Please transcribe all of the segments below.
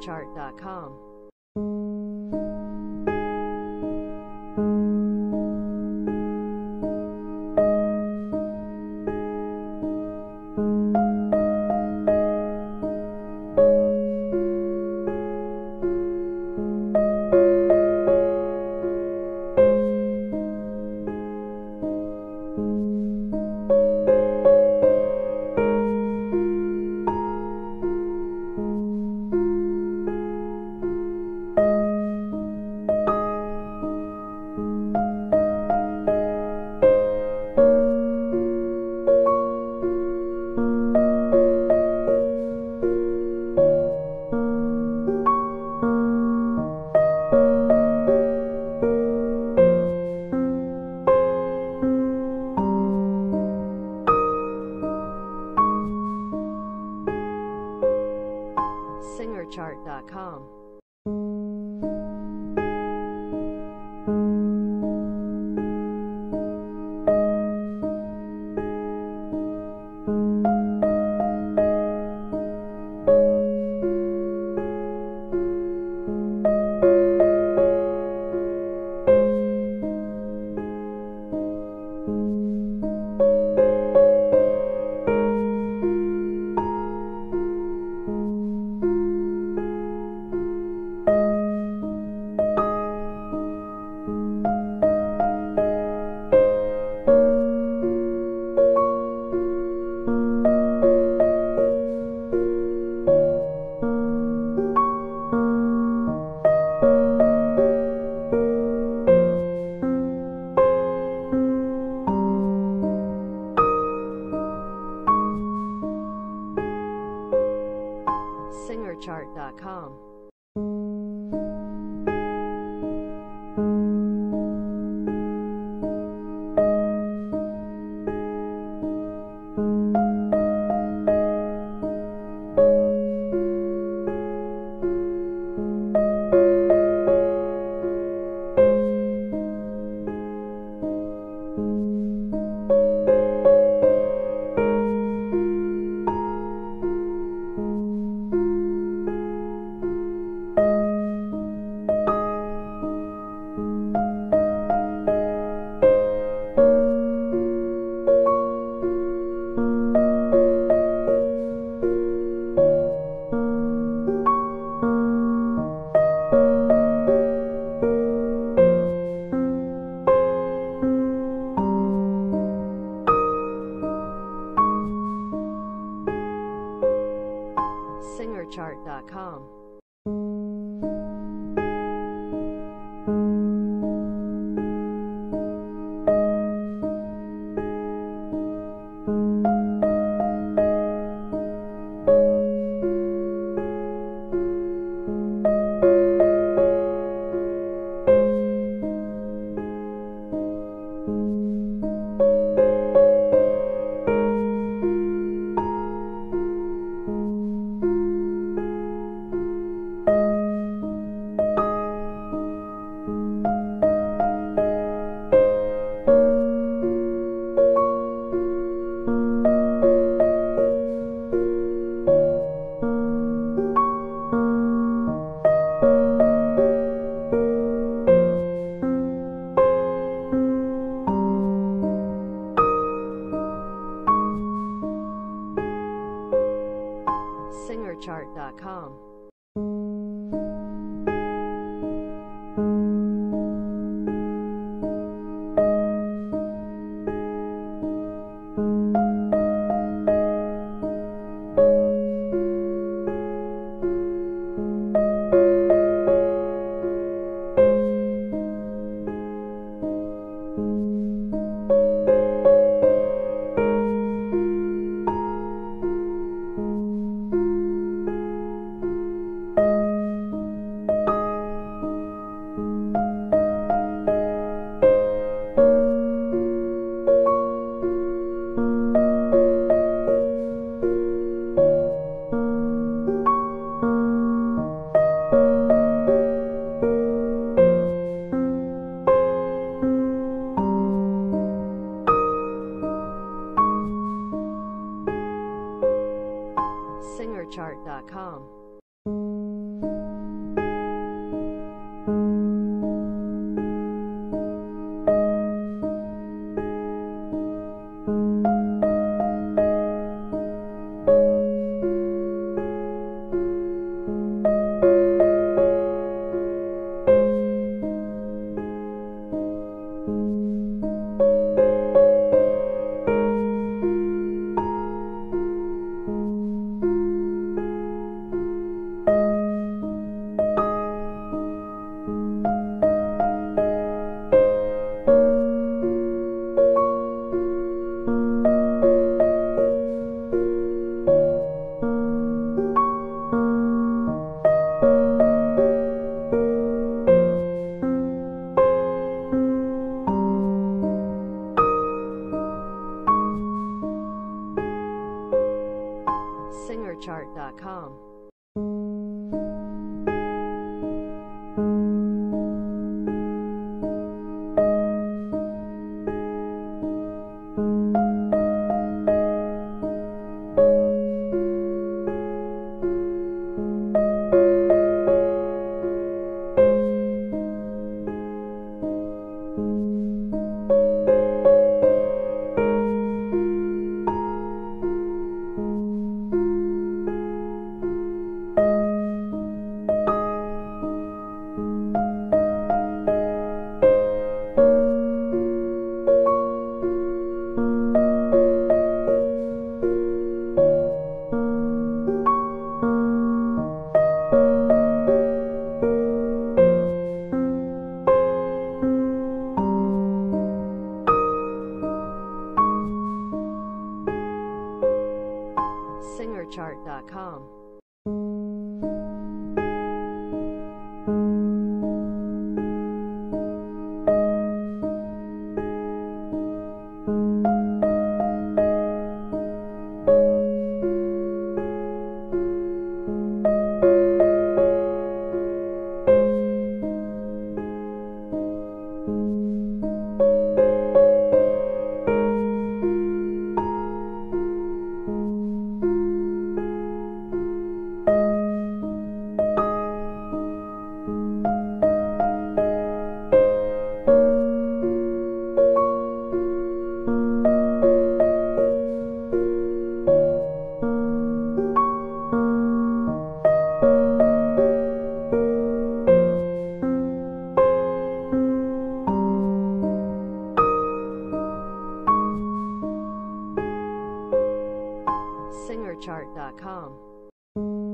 chart.com. www.thebrainfeed.com. gmail.com. Instacart.com.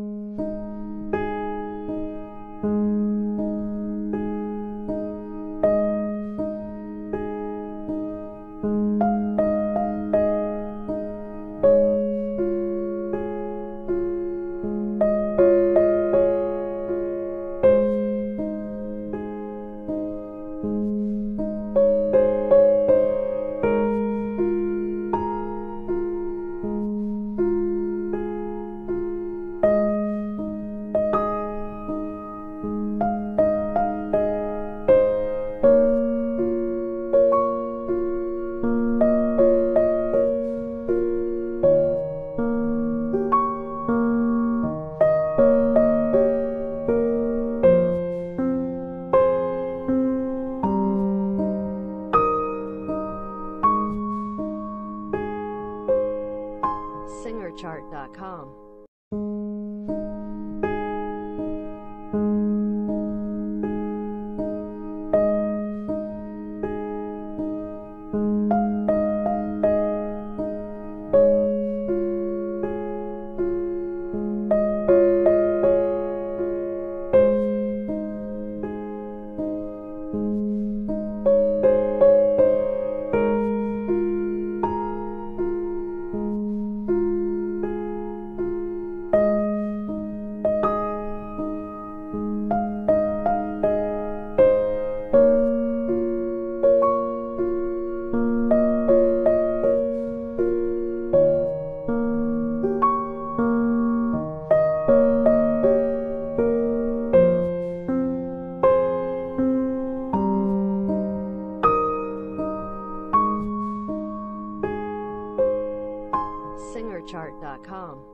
SingerChart.com.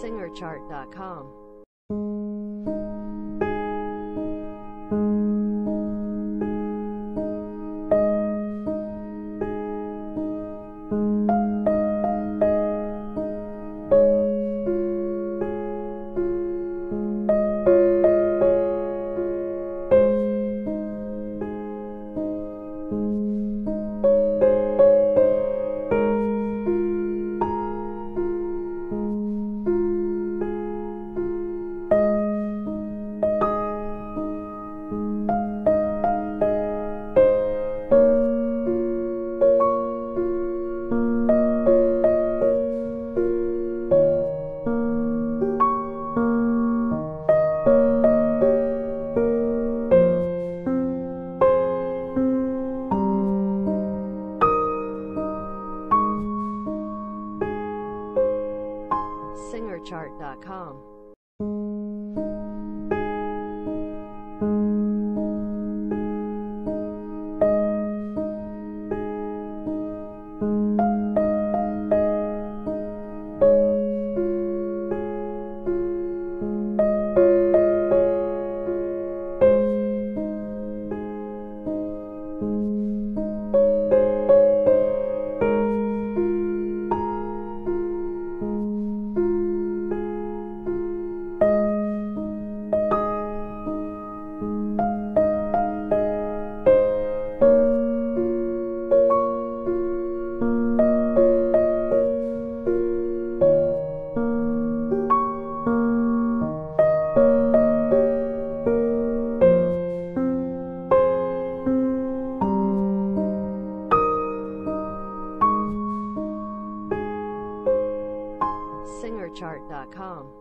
SingerChart.com. SingerChart.com.